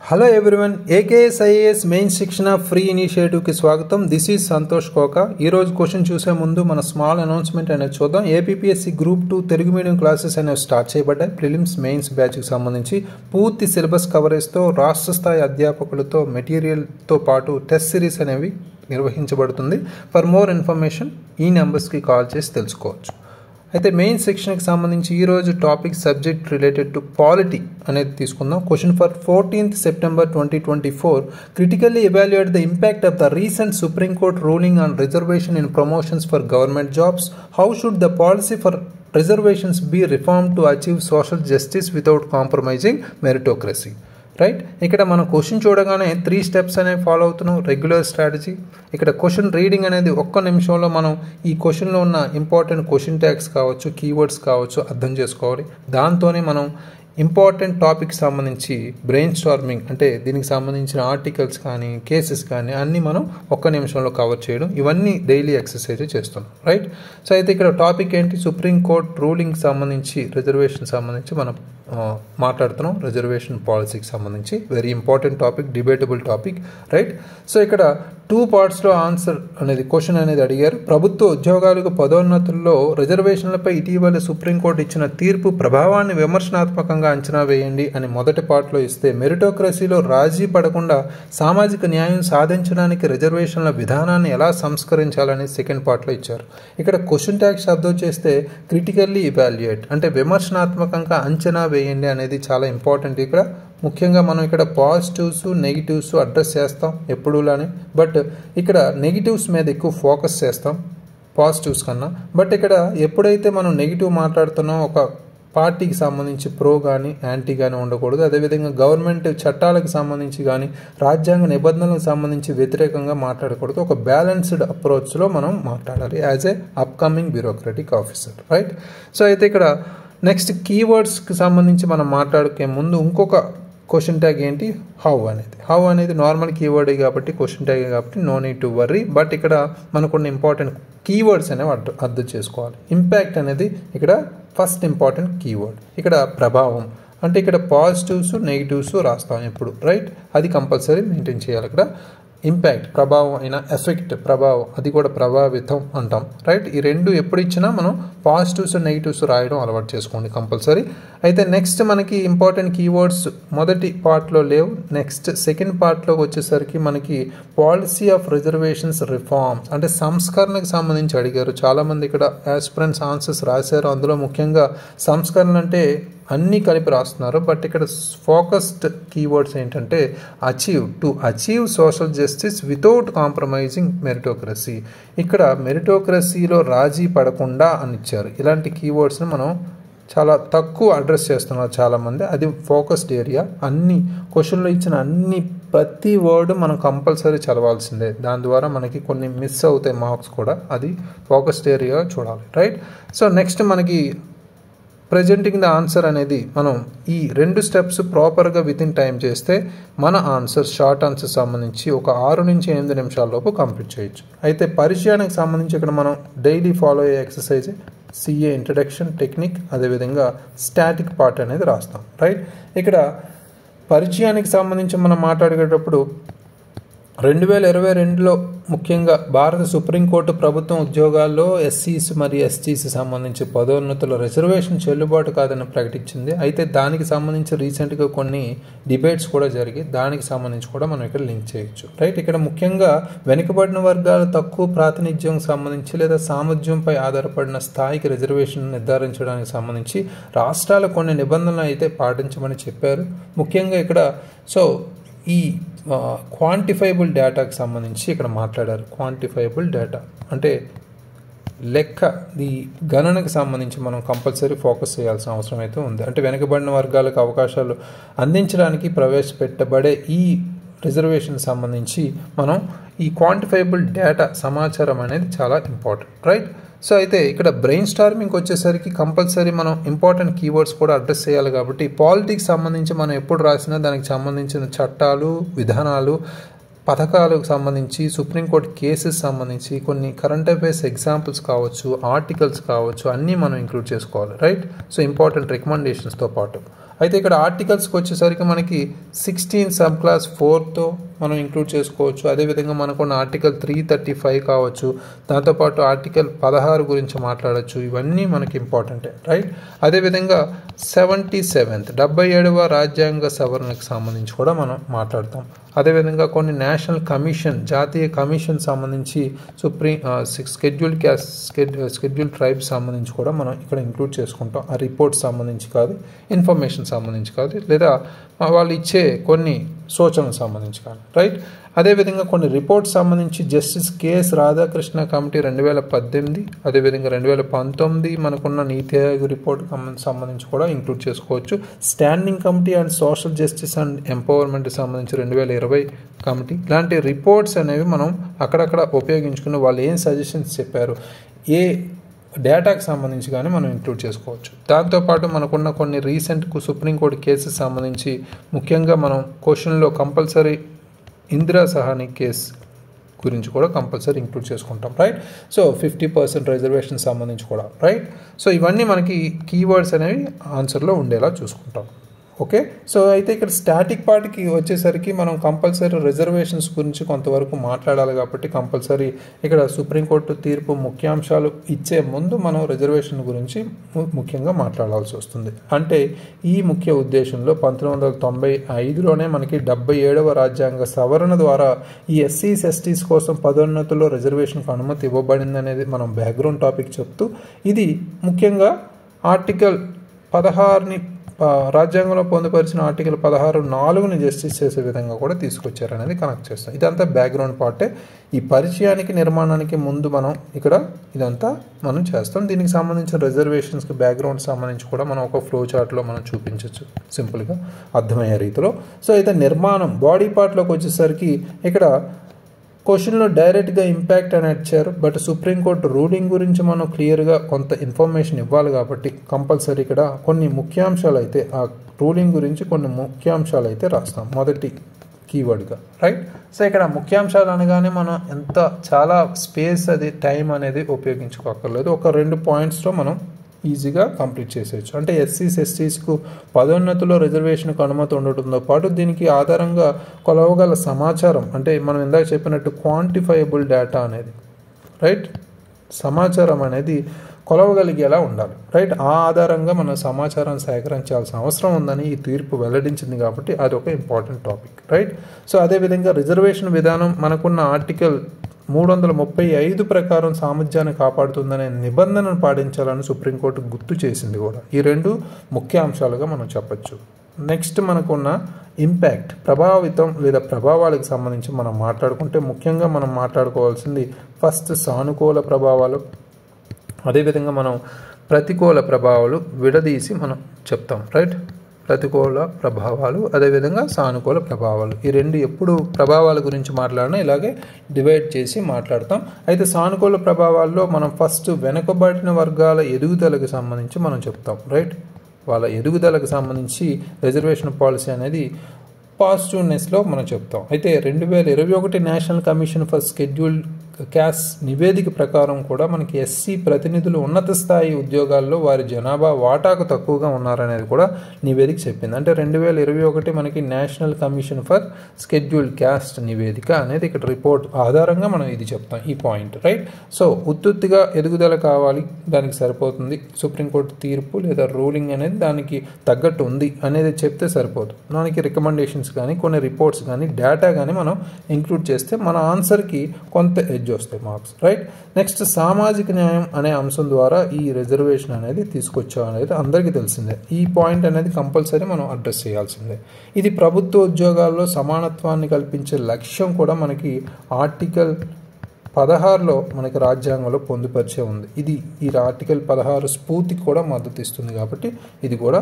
Hello everyone AKS IAS main శిక్షణ free ఇనిషియేటివ్కి స్వాగతం. దిస్ ఈజ్ సంతోష్ కోక ఈరోజు క్వశ్చన్ చూసే ముందు మన స్మాల్ అనౌన్స్మెంట్ అనేది చూద్దాం. APSC group two Telugu medium classes అనేవి స్టార్ట్ చేయబడ్డాయి. ప్రిలిమ్స్ మెయిన్స్ బ్యాచ్కి సంబంధించి పూర్తి సిలబస్ కవరేజ్తో రాష్ట్ర స్థాయి అధ్యాపకులతో మెటీరియల్తో పాటు టెస్ట్ సిరీస్ అనేవి నిర్వహించబడుతుంది. ఫర్ మోర్ ఇన్ఫర్మేషన్ ఈ నెంబర్స్కి కాల్ చేసి తెలుసుకోవచ్చు. అయితే మెయిన్ సెక్షన్కి సంబంధించి ఈరోజు topic subject related to polity అనేది తీసుకుందాం. Question for fourteenth September twenty twenty four critically evaluate the impact of the recent Supreme Court ruling on reservation in promotions for government jobs how should the policy for reservations be reform to achieve social justice without compromising meritocracy right ఇక్కడ మనం question చూడగానే three steps అనేవి follow అవుతున్నాం. Regular strategy ఇక్కడ question reading అనేది ఒక్క నిమిషంలో మనం ఈ క్వశ్చన్లో ఉన్న ఇంపార్టెంట్ క్వశ్చన్ ట్యాగ్స్ కావచ్చు కీవర్డ్స్ కావచ్చు అర్థం చేసుకోవాలి. దాంతోనే మనం ఇంపార్టెంట్ టాపిక్ సంబంధించి బ్రెయిన్ స్టార్మింగ్ అంటే దీనికి సంబంధించిన ఆర్టికల్స్ కానీ కేసెస్ కానీ అన్నీ మనం ఒక్క నిమిషంలో కవర్ చేయడం. ఇవన్నీ డైలీ ఎక్సర్సైజ్ చేస్తున్నాం. రైట్ సో అయితే ఇక్కడ టాపిక్ ఏంటి? సుప్రీంకోర్టు రూలింగ్ సంబంధించి రిజర్వేషన్ సంబంధించి మనం మాట్లాడుతున్నాం రిజర్వేషన్ పాలసీకి సంబంధించి. Very important topic debatable topic right so ఇక్కడ టూ పార్ట్స్లో ఆన్సర్ అనేది క్వశ్చన్ అనేది అడిగారు. ప్రభుత్వ ఉద్యోగాలకు పదోన్నతుల్లో రిజర్వేషన్లపై ఇటీవల సుప్రీంకోర్టు ఇచ్చిన తీర్పు ప్రభావాన్ని విమర్శనాత్మకంగా అంచనా వేయండి అని మొదటి పార్ట్లో ఇస్తే మెరిటోక్రసీలో రాజీ పడకుండా సామాజిక న్యాయం సాధించడానికి రిజర్వేషన్ల విధానాన్ని ఎలా సంస్కరించాలని సెకండ్ పార్ట్లో ఇచ్చారు. ఇక్కడ క్వశ్చన్ ట్యాక్స్ అర్థం చేస్తే క్రిటికల్లీ ఇవాల్యుయేట్ అంటే విమర్శనాత్మకంగా అంచనా వేయండి అనేది చాలా ఇంపార్టెంట్. ఇక్కడ ముఖ్యంగా మనం ఇక్కడ పాజిటివ్స్ నెగిటివ్స్ అడ్రస్ చేస్తాం ఎప్పుడులానే. బట్ ఇక్కడ నెగిటివ్స్ మీద ఎక్కువ ఫోకస్ చేస్తాం పాజిటివ్స్ కన్నా. బట్ ఇక్కడ ఎప్పుడైతే మనం నెగిటివ్ మాట్లాడుతున్నాం ఒక పార్టీకి సంబంధించి ప్రో కానీ యాంటీ కానీ ఉండకూడదు. అదేవిధంగా గవర్నమెంట్ చట్టాలకు సంబంధించి కానీ రాజ్యాంగ నిబంధనలకు సంబంధించి వ్యతిరేకంగా మాట్లాడకూడదు. ఒక బ్యాలెన్స్డ్ అప్రోచ్లో మనం మాట్లాడాలి as a upcoming bureaucratic officer right? So అయితే ఇక్కడ నెక్స్ట్ కీవర్డ్స్కి సంబంధించి మనం మాట్లాడుకే ముందు ఇంకొక క్వశ్చన్ ట్యాగ్ ఏంటి? హౌ అనేది. హౌ అనేది నార్మల్ కీవర్డ్ కాబట్టి క్వశ్చన్ ట్యాగ్ కాబట్టి no need to worry but ఇక్కడ మనకున్న ఇంపార్టెంట్ కీవర్డ్స్ అనేవి అర్థం చేసుకోవాలి. ఇంపాక్ట్ అనేది ఇక్కడ ఫస్ట్ ఇంపార్టెంట్ కీవర్డ్ ఇక్కడ ప్రభావం. అంటే ఇక్కడ పాజిటివ్స్ నెగిటివ్స్ రాస్తాం ఇప్పుడు రైట్ అది కంపల్సరీ మెయింటైన్ చేయాలి ఇక్కడ. ఇంపాక్ట్ ప్రభావం అయినా ఎఫెక్ట్ ప్రభావం అది కూడా ప్రభావితం అంటాం. రైట్ ఈ రెండు ఎప్పుడు ఇచ్చినా మనం పాజిటివ్స్ నెగిటివ్స్ రాయడం అలవాటు చేసుకోండి కంపల్సరీ అయితే నెక్స్ట్ మనకి ఇంపార్టెంట్ కీవర్డ్స్ మొదటి పార్ట్లో లేవు. నెక్స్ట్ సెకండ్ పార్ట్లోకి వచ్చేసరికి మనకి పాలసీ ఆఫ్ రిజర్వేషన్స్ రిఫార్మ్స్ అంటే సంస్కరణకు సంబంధించి అడిగారు. చాలామంది ఇక్కడ యాస్పిరెంట్స్ ఆన్సర్స్ రాశారు. అందులో ముఖ్యంగా సంస్కరణ అంటే అన్నీ కలిపి రాస్తున్నారు. బట్ ఇక్కడ ఫోకస్డ్ కీవర్డ్స్ ఏంటంటే achieve. To achieve social justice without compromising meritocracy. ఇక్కడ మెరిటోక్రసీలో రాజీ పడకుండా అని ఇచ్చారు. ఇలాంటి కీవర్డ్స్ని మనం చాలా తక్కువ అడ్రస్ చేస్తున్నారు చాలామంది. అది ఫోకస్డ్ ఏరియా. అన్ని క్వశ్చన్లో ఇచ్చిన అన్ని ప్రతి వర్డ్ మనం కంపల్సరీ చదవాల్సిందే. దాని ద్వారా మనకి కొన్ని మిస్ అవుతాయి మార్క్స్ కూడా. అది ఫోకస్డ్ ఏరియా చూడాలి. రైట్? సో నెక్స్ట్ మనకి ప్రజెంటింగ్ ద ఆన్సర్ అనేది మనం ఈ రెండు స్టెప్స్ ప్రాపర్గా విత్ ఇన్ టైం చేస్తే మన ఆన్సర్ షార్ట్ ఆన్సర్ సంబంధించి ఒక ఆరు నుంచి ఎనిమిది నిమిషాల్లోపు కంప్లీట్ చేయొచ్చు. అయితే పరిచయానికి సంబంధించి ఇక్కడ మనం డైలీ ఫాలో అయ్యే ఎక్సర్సైజ్ సిఏ ఇంట్రడక్షన్ టెక్నిక్ అదేవిధంగా స్టాటిక్ పార్ట్ అనేది రాస్తాం. రైట్ ఇక్కడ పరిచయానికి సంబంధించి మనం మాట్లాడేటప్పుడు రెండు వేల ఇరవై రెండులో ముఖ్యంగా భారత సుప్రీంకోర్టు ప్రభుత్వం ఉద్యోగాల్లో ఎస్సీస్ మరియు ఎస్టీస్ సంబంధించి పదోన్నతుల రిజర్వేషన్ చెల్లుబాటు కాదని ప్రకటించింది. అయితే దానికి సంబంధించి రీసెంట్గా కొన్ని డిబేట్స్ కూడా జరిగి దానికి సంబంధించి కూడా మనం ఇక్కడ లింక్ చేయొచ్చు. రైట్ ఇక్కడ ముఖ్యంగా వెనుకబడిన వర్గాలు తక్కువ ప్రాతినిధ్యం సంబంధించి లేదా సామర్థ్యంపై ఆధారపడిన స్థాయికి రిజర్వేషన్ నిర్ధారించడానికి సంబంధించి రాష్ట్రాలు కొన్ని నిబంధనలు అయితే పాటించమని చెప్పారు. ముఖ్యంగా ఇక్కడ సో ఈ క్వాంటిఫైబుల్ డేటాకి సంబంధించి ఇక్కడ మాట్లాడారు. క్వాంటిఫైబుల్ డేటా అంటే లెక్క ఈ గణనకు సంబంధించి మనం కంపల్సరీ ఫోకస్ చేయాల్సిన అవసరం అయితే ఉంది. అంటే వెనుకబడిన వర్గాలకు అవకాశాలు అందించడానికి ప్రవేశపెట్టబడే ఈ రిజర్వేషన్ సంబంధించి మనం ఈ క్వాంటిఫైబుల్ డేటా సమాచారం అనేది చాలా ఇంపార్టెంట్ రైట్ సో అయితే ఇక్కడ బ్రెయిన్ స్టార్మింగ్ వచ్చేసరికి కంపల్సరీ మనం ఇంపార్టెంట్ కీవర్డ్స్ కూడా అడ్రస్ చేయాలి కాబట్టి పాలిటిక్స్ సంబంధించి మనం ఎప్పుడు రాసినా దానికి సంబంధించిన చట్టాలు విధానాలు పథకాలకు సంబంధించి సుప్రీంకోర్టు కేసెస్ సంబంధించి కొన్ని కరెంట్ అఫైర్స్ ఎగ్జాంపుల్స్ కావచ్చు ఆర్టికల్స్ కావచ్చు అన్నీ మనం ఇంక్లూడ్ చేసుకోవాలి రైట్ సో ఇంపార్టెంట్ రికమెండేషన్స్తో పాటు. అయితే ఇక్కడ ఆర్టికల్స్కి వచ్చేసరికి మనకి సిక్స్టీన్ సబ్ క్లాస్ ఫోర్తో మనం ఇంక్లూడ్ చేసుకోవచ్చు. అదేవిధంగా మనకున్న ఆర్టికల్ త్రీ థర్టీ ఫైవ్ కావచ్చు దాంతోపాటు ఆర్టికల్ పదహారు గురించి మాట్లాడచ్చు. ఇవన్నీ మనకి ఇంపార్టెంటే రైట్ అదేవిధంగా సెవెంటీ సెవెంత్ డెబ్బై ఏడవ రాజ్యాంగ సవరణకు సంబంధించి కూడా మనం మాట్లాడతాం. అదేవిధంగా కొన్ని నేషనల్ కమిషన్ జాతీయ కమిషన్ సంబంధించి supreme schedule caste schedule tribe సంబంధించి కూడా మనం ఇక్కడ ఇంక్లూడ్ చేసుకుంటాం. ఆ రిపోర్ట్ సంబంధించి కాదు ఇన్ఫర్మేషన్ సంబంధించి కాదు లేదా వాళ్ళు ఇచ్చే కొన్ని సూచనలకు సంబంధించి కాదు. రైట్ అదేవిధంగా కొన్ని రిపోర్ట్స్ సంబంధించి జస్టిస్ కేఎస్ రాధాకృష్ణ కమిటీ రెండు వేల పద్దెనిమిది అదేవిధంగా రెండు వేల పంతొమ్మిది మనకున్న నీతి ఆయోగ్ రిపోర్ట్ సంబంధించి కూడా ఇంక్లూడ్ చేసుకోవచ్చు. Standing committee and social justice and empowerment సంబంధించి రెండు వేల ఇరవై కమిటీ. ఇలాంటి రిపోర్ట్స్ అనేవి మనం అక్కడక్కడ ఉపయోగించుకుని వాళ్ళు ఏం సజెషన్స్ చెప్పారు ఏ డేటాకి సంబంధించి కానీ మనం ఇంక్లూడ్ చేసుకోవచ్చు. దాంతోపాటు మనకున్న కొన్ని రీసెంట్ సుప్రీంకోర్టు కేసెస్ సంబంధించి ముఖ్యంగా మనం క్వశ్చన్లో కంపల్సరీ ఇందిరా సహాని కేస్ గురించి కూడా కంపల్సరీ ఇంక్లూడ్ చేసుకుంటాం right so fifty percent reservation సంబంధించి కూడా రైట్ సో ఇవన్నీ మనకి కీవర్డ్స్ అనేవి ఆన్సర్లో ఉండేలా చూసుకుంటాం. ఓకే సో అయితే ఇక్కడ స్టాటిక్ పార్ట్కి వచ్చేసరికి మనం కంపల్సరీ రిజర్వేషన్స్ గురించి కొంతవరకు మాట్లాడాలి కాబట్టి కంపల్సరీ ఇక్కడ సుప్రీంకోర్టు తీర్పు ముఖ్యాంశాలు ఇచ్చే ముందు మనం రిజర్వేషన్ గురించి ముఖ్యంగా మాట్లాడాల్సి వస్తుంది. అంటే ఈ ముఖ్య ఉద్దేశంలో పంతొమ్మిది వందల తొంభై ఐదులోనే మనకి డెబ్బై ఏడవ రాజ్యాంగ సవరణ ద్వారా ఈ ఎస్సీస్ ఎస్టీస్ కోసం పదోన్నతుల్లో రిజర్వేషన్కు అనుమతి ఇవ్వబడింది అనేది మనం బ్యాక్గ్రౌండ్ టాపిక్ చెప్తూ ఇది ముఖ్యంగా ఆర్టికల్ పదహారుని రాజ్యాంగంలో పొందుపరిచిన ఆర్టికల్ పదహారు నాలుగుని జస్టిస్ చేసే విధంగా కూడా తీసుకొచ్చారనేది కనెక్ట్ చేస్తాం. ఇదంతా బ్యాక్గ్రౌండ్ పార్టే ఈ పరిచయానికి నిర్మాణానికి ముందు మనం ఇక్కడ ఇదంతా మనం చేస్తాం. దీనికి సంబంధించిన రిజర్వేషన్స్కి బ్యాక్గ్రౌండ్ సంబంధించి కూడా మనం ఒక ఫ్లో చార్ట్లో మనం చూపించవచ్చు సింపుల్గా అర్థమయ్యే రీతిలో. సో అయితే నిర్మాణం బాడీ పార్ట్లోకి వచ్చేసరికి ఇక్కడ క్వశ్చన్లో డైరెక్ట్గా ఇంపాక్ట్ అని ఇచ్చారు. బట్ సుప్రీంకోర్టు రూలింగ్ గురించి మనం క్లియర్గా కొంత ఇన్ఫర్మేషన్ ఇవ్వాలి కాబట్టి కంపల్సరీ ఇక్కడ కొన్ని ముఖ్యాంశాలు అయితే ఆ రూలింగ్ గురించి కొన్ని ముఖ్యాంశాలు అయితే రాస్తాం. మొదటి కీవర్డ్గా రైట్? సో ఇక్కడ ముఖ్యాంశాలు అనగానే మనం ఎంత చాలా స్పేస్ అది టైం అనేది ఉపయోగించుకోకర్లేదు ఒక రెండు పాయింట్స్లో మనం ఈజీగా కంప్లీట్ చేసేయచ్చు. అంటే ఎస్సీస్ ఎస్టీస్కు పదోన్నతిలో రిజర్వేషన్కు అనుమతి ఉండటంతో పాటు దీనికి ఆధారంగా కొలవగల సమాచారం అంటే మనం ఇందాక చెప్పినట్టు క్వాంటిఫైయబుల్ డేటా అనేది రైట్? సమాచారం అనేది కొలవగలిగేలా ఉండాలి రైట్? ఆ ఆధారంగా మనం సమాచారం సేకరించాల్సిన అవసరం ఉందని ఈ తీర్పు వెల్లడించింది కాబట్టి అది ఒక ఇంపార్టెంట్ టాపిక్ రైట్? సో అదేవిధంగా రిజర్వేషన్ విధానం మనకున్న ఆర్టికల్ మూడు వందల ముప్పై ఐదు ప్రకారం సామర్థ్యాన్ని కాపాడుతుందనే నిబంధనను పాటించాలని సుప్రీంకోర్టు గుర్తు చేసింది కూడా. ఈ రెండు ముఖ్య అంశాలుగా మనం చెప్పచ్చు. నెక్స్ట్ మనకున్న ఇంపాక్ట్ ప్రభావితం లేదా ప్రభావాలకు సంబంధించి మనం మాట్లాడుకుంటే ముఖ్యంగా మనం మాట్లాడుకోవాల్సింది ఫస్ట్ సానుకూల ప్రభావాలు అదేవిధంగా మనం ప్రతికూల ప్రభావాలు విడదీసి మనం చెప్తాం. రైట్? ప్రతికూల ప్రభావాలు అదేవిధంగా సానుకూల ప్రభావాలు. ఈ రెండు ఎప్పుడు ప్రభావాల గురించి మాట్లాడినా ఇలాగే డివైడ్ చేసి మాట్లాడతాం. అయితే సానుకూల ప్రభావాల్లో మనం ఫస్ట్ వెనుకబడిన వర్గాల ఎదుగుదలకు సంబంధించి మనం చెప్తాం. రైట్? వాళ్ళ ఎదుగుదలకు సంబంధించి రిజర్వేషన్ పాలసీ అనేది పాజిటివ్నెస్లో మనం చెప్తాం. అయితే రెండు వేల ఇరవై ఒకటి National Commission for Scheduled Castes నివేదిక ప్రకారం కూడా మనకి ఎస్సీ ప్రతినిధులు ఉన్నత స్థాయి ఉద్యోగాల్లో వారి జనాభా వాటాకు తక్కువగా ఉన్నారనేది కూడా నివేదిక చెప్పింది. అంటే రెండు వేల ఇరవై ఒకటి మనకి national commission for scheduled caste నివేదిక అనేది ఇక్కడ రిపోర్ట్ ఆధారంగా మనం ఇది చెప్తాం ఈ పాయింట్ రైట్? సో ఉత్తుత్తిగా ఎదుగుదల కావాలి దానికి సరిపోతుంది. సుప్రీంకోర్టు తీర్పు లేదా రూలింగ్ అనేది దానికి తగ్గట్టు ఉంది అనేది చెప్తే సరిపోదు. దానికి రికమెండేషన్స్ కానీ కొన్ని రిపోర్ట్స్ కానీ డేటా కానీ మనం ఇంక్లూడ్ చేస్తే మన ఆన్సర్కి కొంత ఎడ్జ్ వస్తాయి మార్క్స్ రైట్ నెక్స్ట్ సామాజిక న్యాయం అనే అంశం ద్వారా ఈ రిజర్వేషన్ అనేది తీసుకొచ్చాం అనేది అందరికీ తెలిసిందే. ఈ పాయింట్ అనేది కంపల్సరీ మనం అడ్రస్ చేయాల్సిందే. ఇది ప్రభుత్వ ఉద్యోగాల్లో సమానత్వాన్ని కల్పించే లక్ష్యం కూడా మనకి ఆర్టికల్ పదహారులో మనకి రాజ్యాంగంలో పొందుపరిచే ఉంది. ఇది ఈ ఆర్టికల్ పదహారు స్ఫూర్తికి కూడా మద్దతు ఇస్తుంది కాబట్టి ఇది కూడా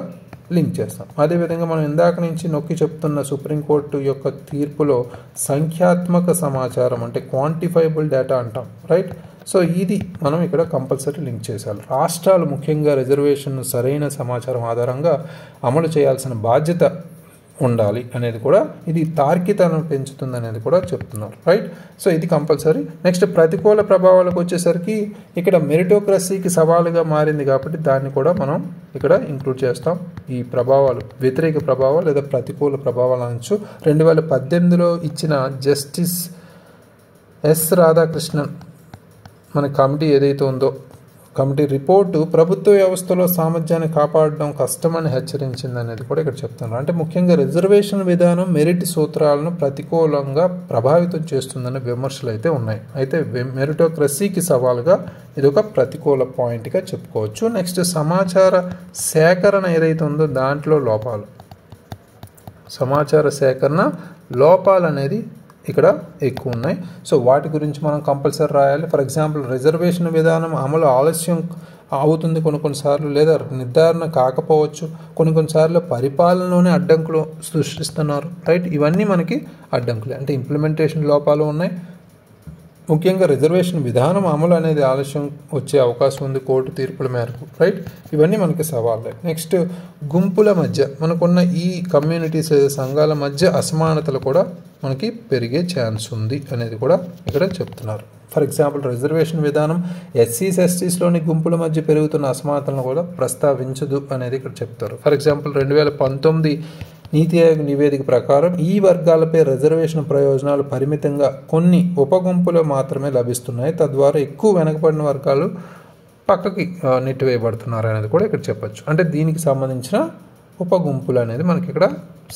లింక్ చేస్తాం. అదేవిధంగా మనం ఇందాక నుంచి నొక్కి చెప్తున్న సుప్రీంకోర్టు యొక్క తీర్పులో సంఖ్యాత్మక సమాచారం అంటే క్వాంటిఫైబుల్ డేటా అంటాం రైట్? సో ఇది మనం ఇక్కడ కంపల్సరీ లింక్ చేసాలి రాష్ట్రాలు ముఖ్యంగా రిజర్వేషన్ సరైన సమాచారం ఆధారంగా అమలు చేయాల్సిన బాధ్యత ఉండాలి అనేది కూడా ఇది తార్కితనం పెంచుతుంది అనేది కూడా చెప్తున్నారు రైట్ సో ఇది కంపల్సరీ నెక్స్ట్ ప్రతికూల ప్రభావాలకు వచ్చేసరికి ఇక్కడ మెరిటోక్రసీకి సవాలుగా మారింది కాబట్టి దాన్ని కూడా మనం ఇక్కడ ఇంక్లూడ్ చేస్తాం. ఈ ప్రభావాలు వ్యతిరేక ప్రభావాలు లేదా ప్రతికూల ప్రభావాలు అనొచ్చు రెండు వేల పద్దెనిమిదిలో ఇచ్చిన జస్టిస్ ఎస్ రాధాకృష్ణన్ మన కమిటీ ఏదైతే ఉందో కమిటీ రిపోర్టు ప్రభుత్వ వ్యవస్థలో సామర్థ్యాన్ని కాపాడడం కష్టమని హెచ్చరించింది అనేది కూడా ఇక్కడ చెప్తున్నారు. అంటే ముఖ్యంగా రిజర్వేషన్ విధానం మెరిట్ సూత్రాలను ప్రతికూలంగా ప్రభావితం చేస్తుందనే విమర్శలు అయితే ఉన్నాయి. అయితే మెరిటోక్రసీకి సవాలుగా ఇది ఒక ప్రతికూల పాయింట్గా చెప్పుకోవచ్చు. నెక్స్ట్ సమాచార సేకరణ ఏదైతే ఉందో దాంట్లో లోపాలు. సమాచార సేకరణ లోపాలు అనేది ఇక్కడ ఎక్కువ ఉన్నాయి. సో వాటి గురించి మనం కంపల్సరీ రాయాలి. ఫర్ ఎగ్జాంపుల్ రిజర్వేషన్ విధానం అమలు ఆలస్యం అవుతుంది కొన్ని కొన్నిసార్లు లేదా నిర్ధారణ కాకపోవచ్చు. కొన్ని కొన్నిసార్లు పరిపాలనలోనే అడ్డంకులు సృష్టిస్తున్నారు. రైట్ ఇవన్నీ మనకి అడ్డంకులు. అంటే ఇంప్లిమెంటేషన్ లోపాలు ఉన్నాయి. ముఖ్యంగా రిజర్వేషన్ విధానం అమలు అనేది ఆలస్యం వచ్చే అవకాశం ఉంది కోర్టు తీర్పుల మేరకు రైట్ ఇవన్నీ మనకి సవాళ్ళే. నెక్స్ట్ గుంపుల మధ్య మనకున్న ఈ కమ్యూనిటీస్ సంఘాల మధ్య అసమానతలు కూడా మనకి పెరిగే ఛాన్స్ ఉంది అనేది కూడా ఇక్కడ చెప్తున్నారు. ఫర్ ఎగ్జాంపుల్ రిజర్వేషన్ విధానం ఎస్సీస్ ఎస్టీస్లోని గుంపుల మధ్య పెరుగుతున్న అసమానతలను కూడా ప్రస్తావించదు అనేది ఇక్కడ చెప్తారు. ఫర్ ఎగ్జాంపుల్ రెండు వేల పంతొమ్మిది నీతి ఆయోగ్ నివేదిక ప్రకారం ఈ వర్గాలపై రిజర్వేషన్ ప్రయోజనాలు పరిమితంగా కొన్ని ఉపగుంపులు మాత్రమే లభిస్తున్నాయి. తద్వారా ఎక్కువ వెనకబడిన వర్గాలు పక్కకి నెట్టివేయబడుతున్నారు అనేది కూడా ఇక్కడ చెప్పచ్చు. అంటే దీనికి సంబంధించిన ఉపగుంపులు అనేది మనకి ఇక్కడ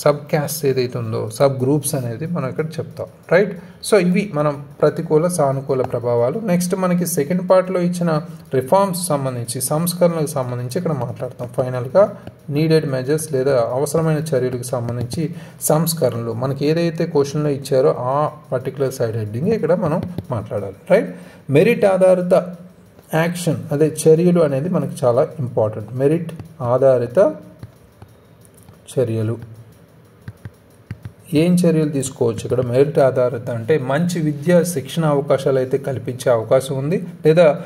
సబ్ క్యాస్ట్ ఏదైతే ఉందో సబ్ గ్రూప్స్ అనేది మనం ఇక్కడ చెప్తాం రైట్ సో ఇవి మనం ప్రతికూల సానుకూల ప్రభావాలు. నెక్స్ట్ మనకి సెకండ్ పార్ట్లో ఇచ్చిన రిఫార్మ్స్ సంబంధించి సంస్కరణలకు సంబంధించి ఇక్కడ మాట్లాడతాం. ఫైనల్గా నీడెడ్ మెజర్స్ లేదా అవసరమైన చర్యలకు సంబంధించి సంస్కరణలు. మనకి ఏదైతే క్వశ్చన్లో ఇచ్చారో ఆ పర్టికులర్ సైడ్ హెడ్డింగ్ ఇక్కడ మనం మాట్లాడాలి రైట్ మెరిట్ ఆధారిత యాక్షన్ అదే చర్యలు అనేది మనకు చాలా ఇంపార్టెంట్ మెరిట్ ఆధారిత చర్యలు. ఏం చర్యలు తీసుకోవచ్చు? ఇక్కడ మెరిట్ ఆధారిత అంటే మంచి విద్యా శిక్షణ అవకాశాలు అయితే కల్పించే అవకాశం ఉంది. లేదా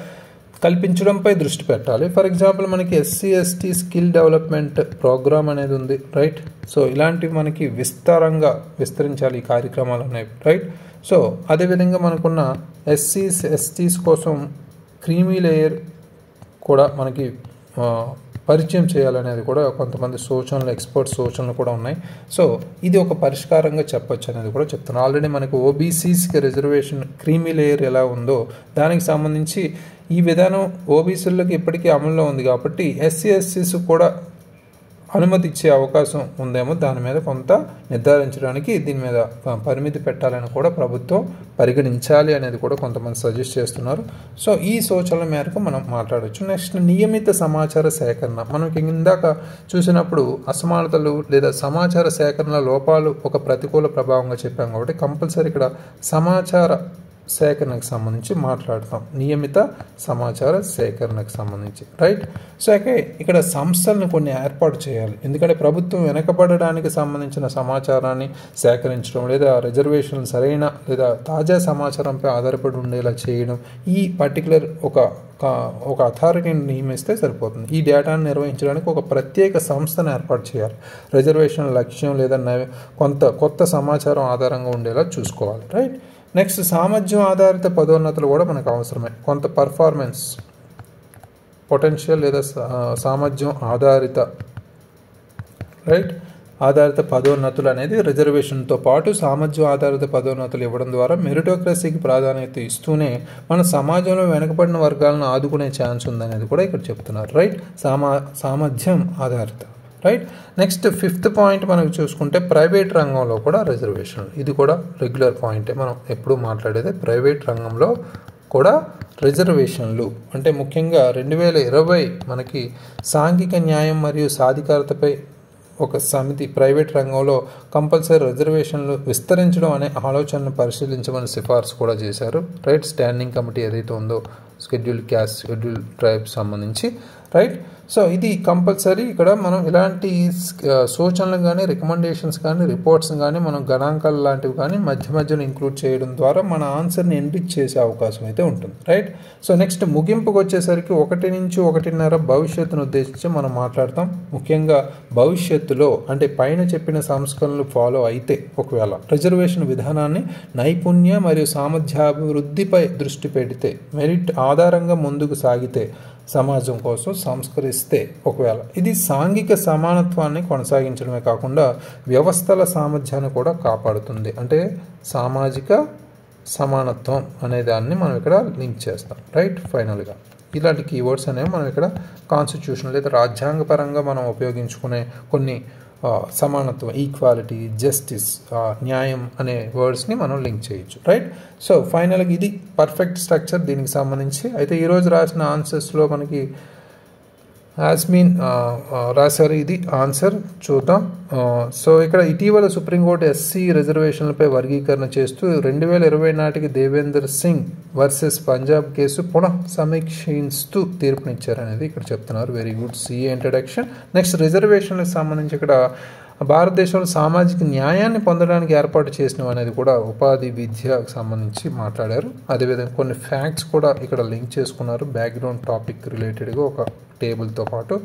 కల్పించడంపై దృష్టి పెట్టాలి. ఫర్ ఎగ్జాంపుల్ మనకి SC ST skill development programme అనేది ఉంది రైట్? సో ఇలాంటివి మనకి విస్తారంగా విస్తరించాలి ఈ కార్యక్రమాలు అనేవి రైట్? సో అదేవిధంగా మనకున్న ఎస్సీస్ ఎస్టీస్ కోసం క్రీమీ లేయర్ కూడా మనకి పరిచయం చేయాలనేది కూడా కొంతమంది సూచనలు ఎక్స్పర్ట్ సూచనలు కూడా ఉన్నాయి. సో ఇది ఒక పరిష్కారంగా చెప్పొచ్చు అనేది కూడా చెప్తాను ఆల్రెడీ మనకు ఓబీసీస్కి రిజర్వేషన్ క్రీమీ లేయర్ ఎలా ఉందో దానికి సంబంధించి ఈ విధానం ఓబీసీలకు ఇప్పటికీ అమల్లో ఉంది కాబట్టి ఎస్సీ ఎస్సీస్ కూడా అనుమతి ఇచ్చే అవకాశం ఉందేమో దాని మీద కొంత నిర్ధారించడానికి దీని మీద పరిమితి పెట్టాలని కూడా ప్రభుత్వం పరిగణించాలి అనేది కూడా కొంతమంది సజెస్ట్ చేస్తున్నారు. సో ఈ సూచనల మేరకు మనం మాట్లాడవచ్చు నెక్స్ట్ నియమిత సమాచార సేకరణ. మనం ఇందాక చూసినప్పుడు అసమానతలు లేదా సమాచార సేకరణ లోపాలు ఒక ప్రతికూల ప్రభావంగా చెప్పాం కాబట్టి కంపల్సరీ ఇక్కడ సమాచార సేకరణకు సంబంధించి మాట్లాడతాం. నియమిత సమాచార సేకరణకు సంబంధించి. రైట్ సో అయితే ఇక్కడ సంస్థలను కొన్ని ఏర్పాటు చేయాలి. ఎందుకంటే ప్రభుత్వం వెనకబడడానికి సంబంధించిన సమాచారాన్ని సేకరించడం లేదా రిజర్వేషన్ సరైన లేదా తాజా సమాచారంపై ఆధారపడి ఉండేలా చేయడం ఈ పర్టికులర్ ఒక ఒక అథారిటీని నియమిస్తే సరిపోతుంది. ఈ డేటాను నిర్వహించడానికి ఒక ప్రత్యేక సంస్థను ఏర్పాటు చేయాలి. రిజర్వేషన్ లక్ష్యం లేదా కొంత కొత్త సమాచారం ఆధారంగా ఉండేలా చూసుకోవాలి. రైట్ నెక్స్ట్ సామర్థ్యం ఆధారిత పదోన్నతులు కూడా మనకు అవసరమే. కొంత పర్ఫార్మెన్స్ పొటెన్షియల్ లేదా సామర్థ్యం ఆధారిత రైట్ ఆధారిత పదోన్నతులు అనేది రిజర్వేషన్తో పాటు సామర్థ్యం ఆధారిత పదోన్నతులు ఇవ్వడం ద్వారా మెరిటోక్రసీకి ప్రాధాన్యత ఇస్తూనే మన సమాజంలో వెనుకబడిన వర్గాలను ఆదుకునే ఛాన్స్ ఉందనేది కూడా ఇక్కడ చెప్తున్నారు రైట్ సామా సామర్థ్యం ఆధారిత. రైట్ నెక్స్ట్ ఫిఫ్త్ పాయింట్ మనకు చూసుకుంటే ప్రైవేట్ రంగంలో కూడా రిజర్వేషన్ ఇది కూడా రెగ్యులర్ పాయింటే మనం ఎప్పుడు మాట్లాడేది ప్రైవేట్ రంగంలో కూడా రిజర్వేషన్లు అంటే ముఖ్యంగా రెండు వేల ఇరవై మనకి సాంఘిక న్యాయం మరియు సాధికారతపై ఒక సమితి ప్రైవేట్ రంగంలో కంపల్సరీ రిజర్వేషన్లు విస్తరించడం అనే ఆలోచనను పరిశీలించమని సిఫార్సు కూడా చేశారు. రైట్ స్టాండింగ్ కమిటీ ఏదైతే ఉందో షెడ్యూల్ క్యాస్ట్ షెడ్యూల్ ట్రైబ్ సంబంధించి. రైట్ సో ఇది కంపల్సరీ. ఇక్కడ మనం ఇలాంటి సూచనలు కానీ రికమెండేషన్స్ కానీ రిపోర్ట్స్ కానీ మనం గణాంకాలు లాంటివి కానీ మధ్య మధ్యలో ఇంక్లూడ్ చేయడం ద్వారా మన ఆన్సర్ని ఎన్రిచ్ చేసే అవకాశం అయితే ఉంటుంది. రైట్? సో నెక్స్ట్ ముగింపుకు వచ్చేసరికి ఒకటి నుంచి ఒకటిన్నర భవిష్యత్తును ఉద్దేశించి మనం మాట్లాడతాం. ముఖ్యంగా భవిష్యత్తులో అంటే పైన చెప్పిన సంస్కరణలు ఫాలో అయితే ఒకవేళ రిజర్వేషన్ విధానాన్ని నైపుణ్య మరియు సామర్థ్యాభివృద్ధిపై దృష్టి పెడితే మెరిట్ ఆధారంగా ముందుకు సాగితే సమాజం కోసం సంస్కరిస్తే ఒకవేళ. ఇది సాంఘిక సమానత్వాన్ని కొనసాగించడమే కాకుండా వ్యవస్థల సామర్థ్యాన్ని కూడా కాపాడుతుంది. అంటే సామాజిక సమానత్వం అనే దాన్ని మనం ఇక్కడ లింక్ చేస్తాం. రైట్? ఫైనల్గా. ఇలాంటి కీవర్డ్స్ అనేవి మనం ఇక్కడ కాన్స్టిట్యూషన్ లేదా రాజ్యాంగపరంగా మనం ఉపయోగించుకునే కొన్ని సమానత్వం ఈక్వాలిటీ జస్టిస్ న్యాయం అనే వర్డ్స్ని మనం లింక్ చేయొచ్చు రైట్ సో ఫైనల్గా ఇది పర్ఫెక్ట్ స్ట్రక్చర్ దీనికి సంబంధించి. అయితే ఈరోజు రాసిన ఆన్సర్స్లో మనకి యాస్మిన్ uh, uh, రాశారు ఇది ఆన్సర్ చూద్దాం. Uh, సో ఇక్కడ ఇటీవల సుప్రీంకోర్టు ఎస్సీ రిజర్వేషన్లపై వర్గీకరణ చేస్తూ రెండు వేల ఇరవై నాటికి దేవేందర్ సింగ్ వర్సెస్ పంజాబ్ కేసు పునః సమీక్షిస్తూ తీర్పునిచ్చారనేది ఇక్కడ చెప్తున్నారు. Very good CA introduction next రిజర్వేషన్లకు సంబంధించి ఇక్కడ భారతదేశంలో సామాజిక న్యాయాన్ని పొందడానికి ఏర్పాటు చేసినవి అనేది కూడా ఉపాధి విద్యకు సంబంధించి మాట్లాడారు. అదేవిధంగా కొన్ని ఫ్యాక్ట్స్ కూడా ఇక్కడ లింక్ చేసుకున్నారు. బ్యాక్గ్రౌండ్ టాపిక్ రిలేటెడ్గా ఒక టేబుల్తో పాటు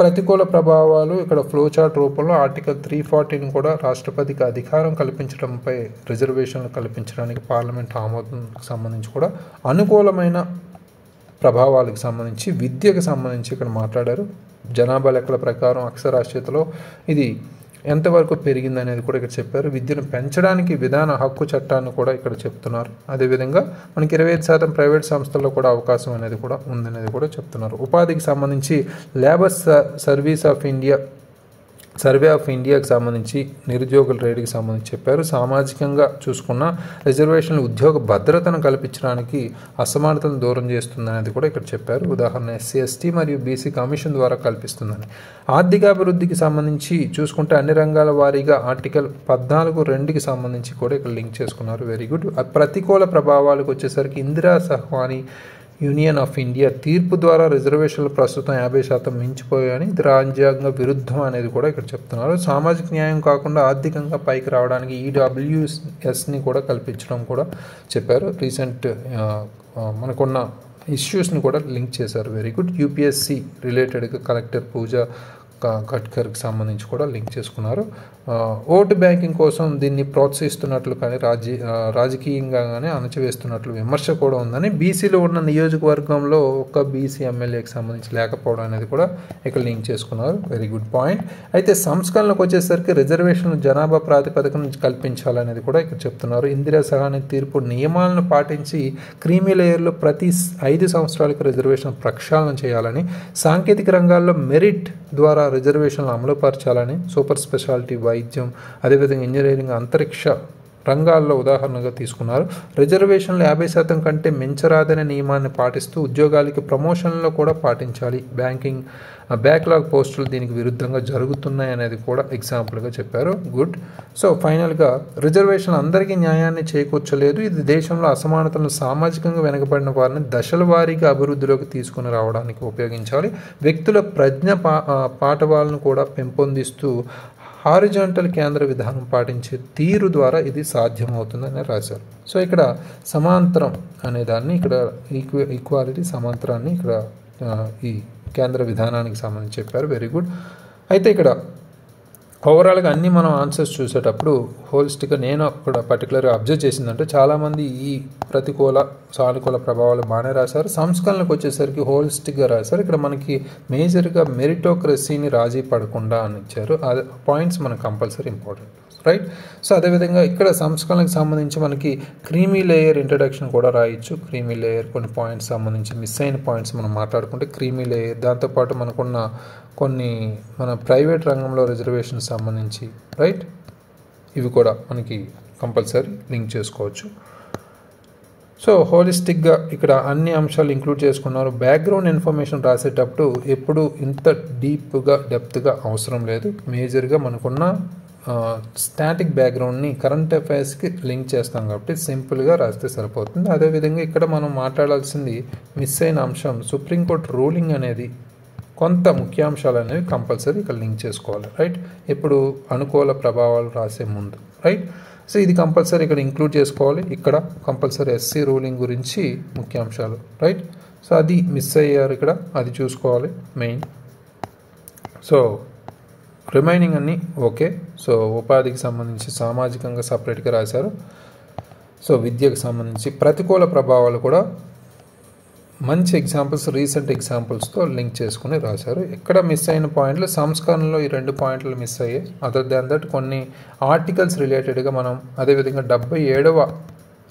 ప్రతికూల ప్రభావాలు ఇక్కడ ఫ్లోచార్ట్ రూపంలో ఆర్టికల్ త్రీ ఫార్టీని కూడా రాష్ట్రపతికి అధికారం కల్పించడంపై రిజర్వేషన్లు కల్పించడానికి పార్లమెంట్ ఆమోదంకి సంబంధించి కూడా అనుకూలమైన ప్రభావాలకు సంబంధించి విద్యకు సంబంధించి ఇక్కడ మాట్లాడారు. జనాభా లెక్కల ప్రకారం అక్షరాస్యతలో ఇది ఎంతవరకు పెరిగింది అనేది కూడా ఇక్కడ చెప్పారు. విద్యను పెంచడానికి విధాన హక్కు చట్టాన్ని కూడా ఇక్కడ చెప్తున్నారు. అదేవిధంగా మనకి ఇరవై ఐదు శాతం ప్రైవేట్ సంస్థల్లో కూడా అవకాశం అనేది కూడా ఉందనేది కూడా చెప్తున్నారు. ఉపాధికి సంబంధించి labour service of India survey of ఇండియాకి సంబంధించి నిరుద్యోగుల రేటుకి సంబంధించి చెప్పారు. సామాజికంగా చూసుకున్న రిజర్వేషన్లు ఉద్యోగ భద్రతను కల్పించడానికి అసమానతను దూరం చేస్తుందనేది కూడా ఇక్కడ చెప్పారు. ఉదాహరణ ఎస్సీ ఎస్టీ మరియు బీసీ కమిషన్ ద్వారా కల్పిస్తుందని. ఆర్థికాభివృద్ధికి సంబంధించి చూసుకుంటే అన్ని రంగాల వారీగా ఆర్టికల్ పద్నాలుగు రెండుకి సంబంధించి కూడా ఇక్కడ లింక్ చేసుకున్నారు. Very good. ప్రతికూల ప్రభావాలకు వచ్చేసరికి Indira Sawhney Union of India తీర్పు ద్వారా రిజర్వేషన్లు ప్రస్తుతం యాభై శాతం మించిపోయాయని ఇది రాజ్యాంగ విరుద్ధం అనేది కూడా ఇక్కడ చెప్తున్నారు. సామాజిక న్యాయం కాకుండా ఆర్థికంగా పైకి రావడానికి ఈడబ్ల్యూఎస్ని కూడా కల్పించడం కూడా చెప్పారు. రీసెంట్ మనకున్న ఇష్యూస్ని కూడా లింక్ చేశారు. Very good. యూపీఎస్సి రిలేటెడ్గా కలెక్టర్ పూజ క- ఖట్కర్కి సంబంధించి కూడా లింక్ చేసుకున్నారు. ఓటు బ్యాంకింగ్ కోసం దీన్ని ప్రోత్సహిస్తున్నట్లు కానీ రాజీ రాజకీయంగా కానీ అణచివేస్తున్నట్లు విమర్శ కూడా ఉందని బీసీలో ఉన్న నియోజకవర్గంలో ఒక్క బీసీ ఎమ్మెల్యేకి సంబంధించి లేకపోవడం అనేది కూడా ఇక్కడ లింక్ చేసుకున్నారు. వెరీ గుడ్ పాయింట్ అయితే సంస్కరణలకు వచ్చేసరికి రిజర్వేషన్ జనాభా ప్రాతిపదికను కల్పించాలనేది కూడా ఇక్కడ చెప్తున్నారు. ఇందిరా సహాని తీర్పు నియమాలను పాటించి క్రీమీ లేయర్లో ప్రతి ఐదు సంవత్సరాలకు రిజర్వేషన్ ప్రక్షాళన చేయాలని సాంకేతిక రంగాల్లో మెరిట్ ద్వారా రిజర్వేషన్లు అమలుపరచాలని సూపర్ స్పెషాలిటీ వైద్యం అదేవిధంగా ఇంజనీరింగ్ అంతరిక్ష రంగాల్లో ఉదాహరణగా తీసుకున్నారు. రిజర్వేషన్లు యాభై శాతం కంటే మించరాదనే నియమాన్ని పాటిస్తూ ఉద్యోగాలకి ప్రమోషన్లో కూడా పాటించాలి. బ్యాంకింగ్ బ్యాక్లాగ్ పోస్టులు దీనికి విరుద్ధంగా జరుగుతున్నాయి అనేది కూడా ఎగ్జాంపుల్గా చెప్పారు. గుడ్. సో ఫైనల్గా రిజర్వేషన్ అందరికీ న్యాయాన్ని చేకూర్చలేదు. ఇది దేశంలో అసమానతలను సామాజికంగా వెనుకబడిన వారిని దశల వారీగా అభివృద్ధిలోకి తీసుకుని రావడానికి ఉపయోగించాలి. వ్యక్తుల ప్రజ్ఞ పా పాఠవాలను కూడా పెంపొందిస్తూ హారిజాంటల్ కేంద్ర విధానం పాటించే తీరు ద్వారా ఇది సాధ్యమవుతుందని రాశారు. సో ఇక్కడ సమాంతరం అనే దాన్ని ఇక్కడ ఈక్వ ఈక్వాలిటీ సమాంతరాన్ని ఇక్కడ ఈ కేంద్ర విధానానికి సంబంధించి చెప్పారు. వెరీ గుడ్ అయితే ఇక్కడ ఓవరాల్గా అన్ని మనం ఆన్సర్స్ చూసేటప్పుడు హోలిస్టిక్గా నేను అక్కడ పర్టికులర్గా అబ్జర్వ్ చేసిందంటే చాలామంది ఈ ప్రతికూల సానుకూల ప్రభావాలు బాగానే రాశారు. సంస్కరణలకు వచ్చేసరికి హోలిస్టిక్గా రాశారు. ఇక్కడ మనకి మేజర్గా మెరిటోక్రసీని రాజీ పడకుండా అని ఇచ్చారు. అది పాయింట్స్ మనకు కంపల్సరీ ఇంపార్టెంట్ రైట్ సో అదేవిధంగా ఇక్కడ సంస్కరణలకు సంబంధించి మనకి క్రీమీ లేయర్ ఇంట్రడక్షన్ కూడా రాయొచ్చు. క్రీమీ లేయర్ కొన్ని పాయింట్స్ సంబంధించి మిస్ అయిన పాయింట్స్ మనం మాట్లాడుకుంటే క్రీమీ లేయర్ దాంతోపాటు మనకున్న కొన్ని మన ప్రైవేట్ రంగంలో రిజర్వేషన్ సంబంధించి రైట్ ఇవి కూడా మనకి కంపల్సరీ లింక్ చేసుకోవచ్చు. సో హోలిస్టిక్గా ఇక్కడ అన్ని అంశాలు ఇంక్లూడ్ చేసుకున్నారు. బ్యాక్గ్రౌండ్ ఇన్ఫర్మేషన్ రాసేటప్పుడు ఎప్పుడు ఇంత డీప్గా డెప్త్గా అవసరం లేదు. మేజర్గా మనకున్న స్టాటిక్ బ్యాక్గ్రౌండ్ని కరెంట్ అఫైర్స్కి లింక్ చేస్తాం కాబట్టి సింపుల్గా రాస్తే సరిపోతుంది. అదేవిధంగా ఇక్కడ మనం మాట్లాడాల్సింది మిస్ అయిన అంశం సుప్రీంకోర్టు రూలింగ్ అనేది కొంత ముఖ్యాంశాలు అనేవి కంపల్సరీ ఇక్కడ లింక్ చేసుకోవాలి రైట్ ఇప్పుడు అనుకూల ప్రభావాలు రాసే ముందు రైట్ సో ఇది కంపల్సరీ ఇక్కడ ఇంక్లూడ్ చేసుకోవాలి. ఇక్కడ కంపల్సరీ ఎస్సీ రూలింగ్ గురించి ముఖ్యాంశాలు రైట్ సో అది మిస్ అయ్యారు ఇక్కడ అది చూసుకోవాలి మెయిన్ సో రిమైనింగ్ అన్నీ ఓకే. సో ఉపాధికి సంబంధించి సామాజికంగా సపరేట్గా రాశారు. సో విద్యకు సంబంధించి ప్రతికూల ప్రభావాలు కూడా మంచి ఎగ్జాంపుల్స్ రీసెంట్ ఎగ్జాంపుల్స్తో లింక్ చేసుకుని రాశారు. ఎక్కడ మిస్ అయిన పాయింట్లు? సంస్కరణలో ఈ రెండు పాయింట్లు మిస్ అయ్యాయి అదర్ దాన్ దట్ కొన్ని ఆర్టికల్స్ రిలేటెడ్గా మనం అదేవిధంగా డెబ్బై ఏడవ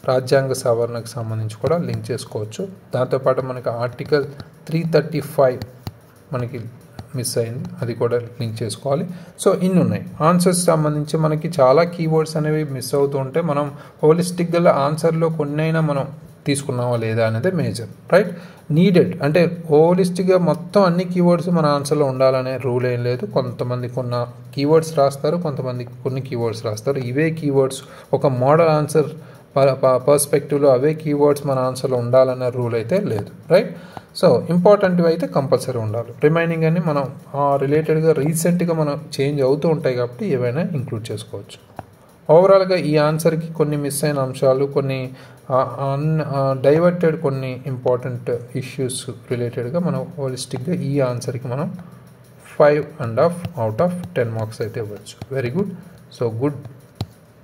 రాజ్యాంగ సవరణకు సంబంధించి కూడా లింక్ చేసుకోవచ్చు. దాంతోపాటు మనకి ఆర్టికల్ త్రీ థర్టీ ఫైవ్ మనకి మిస్ అయింది. అది కూడా లింక్ చేసుకోవాలి. సో ఇన్ని ఉన్నాయి. ఆన్సర్స్ సంబంధించి మనకి చాలా కీవర్డ్స్ అనేవి మిస్ అవుతూ ఉంటే మనం హోలిస్టిక్గా ఆన్సర్లో కొన్నైనా మనం తీసుకున్నావా లేదా అనేది మేజర్ రైట్ నీడెడ్ అంటే హోలిస్టిక్గా మొత్తం అన్ని కీవర్డ్స్ మన ఆన్సర్లో ఉండాలనే రూల్ ఏం లేదు. కొంతమంది కొన్న కీవర్డ్స్ రాస్తారు కొంతమంది కొన్ని కీవర్డ్స్ రాస్తారు. ఇవే కీవర్డ్స్ ఒక మోడల్ ఆన్సర్ పర్స్పెక్టివ్లో అవే కీవర్డ్స్ మన ఆన్సర్లో ఉండాలన్న రూల్ అయితే లేదు రైట్ సో ఇంపార్టెంట్వి అయితే కంపల్సరీ ఉండాలి. రిమైనింగ్ అని మనం రిలేటెడ్గా రీసెంట్గా మనం చేంజ్ అవుతూ ఉంటాయి కాబట్టి ఏవైనా ఇంక్లూడ్ చేసుకోవచ్చు. ఓవరాల్గా ఈ ఆన్సర్కి కొన్ని మిస్ అయిన అంశాలు కొన్ని అన్ డైవర్టెడ్ కొన్ని ఇంపార్టెంట్ ఇష్యూస్ రిలేటెడ్గా మనం హోలిస్టిక్గా ఈ ఆన్సర్కి మనం five and half out of ten marks అయితే ఇవ్వచ్చు. Very good so good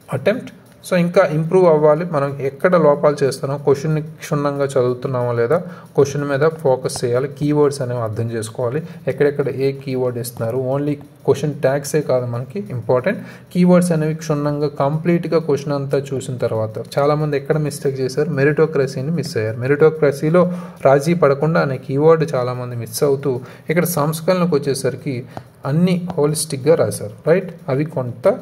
attempt so ఇంకా ఇంప్రూవ్ అవ్వాలి. మనం ఎక్కడ లోపాలు చేస్తున్నాం క్వశ్చన్ని క్షుణ్ణంగా చదువుతున్నామో లేదా క్వశ్చన్ మీద ఫోకస్ చేయాలి. కీవర్డ్స్ అనేవి అర్థం చేసుకోవాలి. ఎక్కడెక్కడ ఏ కీవర్డ్ ఇస్తున్నారు ఓన్లీ క్వశ్చన్ ట్యాక్సే కాదు మనకి ఇంపార్టెంట్ కీవర్డ్స్ అనేవి క్షుణ్ణంగా కంప్లీట్గా క్వశ్చన్ అంతా చూసిన తర్వాత చాలామంది ఎక్కడ మిస్టేక్ చేశారు? మెరిటోక్రసీని మిస్ అయ్యారు. మెరిటోక్రసీలో రాజీ పడకుండా అనే కీవర్డ్ చాలామంది మిస్ అవుతూ ఇక్కడ సంస్కరణకు వచ్చేసరికి అన్ని హోలిస్టిక్గా రాశారు. రైట్ అవి కొంత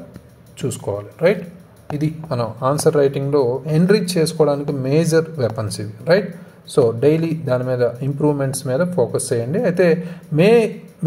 చూసుకోవాలి. రైట్ ఇది మనం ఆన్సర్ రైటింగ్లో ఎన్రిచ్ చేసుకోవడానికి మేజర్ వెపన్స్ ఇవి రైట్ సో డైలీ దాని మీద ఇంప్రూవ్మెంట్స్ మీద ఫోకస్ చేయండి. అయితే మే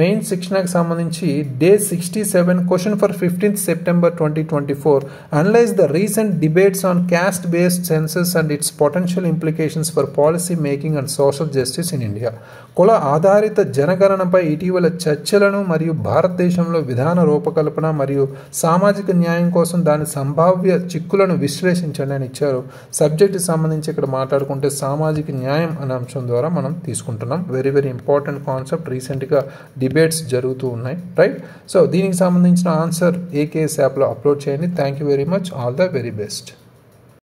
మెయిన్ శిక్షణకు సంబంధించి day sixty seven question for fifteenth September twenty twenty four. Analyse the recent debates on caste based census and its potential implications for policy making and social justice in India కుల ఆధారిత జనగణనపై ఇటీవల చర్చలను మరియు భారతదేశంలో విధాన రూపకల్పన మరియు సామాజిక న్యాయం కోసం దాని సంభావ్య చిక్కులను విశ్లేషించండి అని ఇచ్చారు. సబ్జెక్ట్ సంబంధించి ఇక్కడ మాట్లాడుకుంటే సామాజిక న్యాయం అనే అంశం ద్వారా మనం తీసుకుంటున్నాం. వెరీ వెరీ ఇంపార్టెంట్ కాన్సెప్ట్ రీసెంట్గా డిబేట్స్ జరుగుతూ ఉన్నాయి రైట్ సో దీనికి సంబంధించిన ఆన్సర్ ఏకేఎస్ యాప్లో అప్లోడ్ చేయండి. Thank you very much all the very best